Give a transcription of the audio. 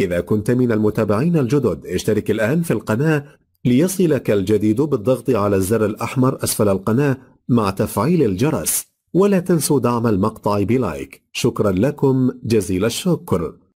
إذا كنت من المتابعين الجدد اشترك الآن في القناة ليصلك الجديد بالضغط على الزر الأحمر أسفل القناة مع تفعيل الجرس ولا تنسوا دعم المقطع بلايك. شكرا لكم جزيل الشكر.